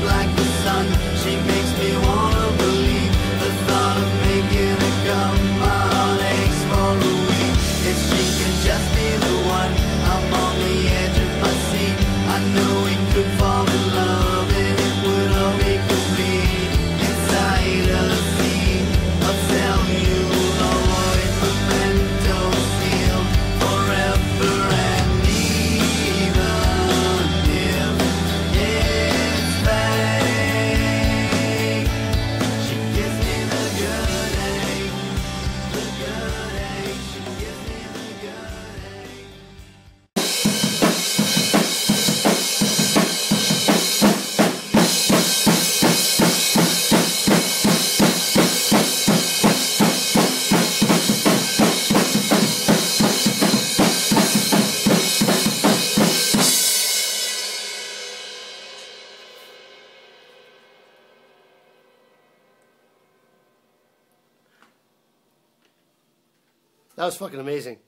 like the sun. She makes me wanna believe The thought of making it My heart aches for a week. If she could just be the one I'm on the edge of my seat. I know we could fall. That was fucking amazing.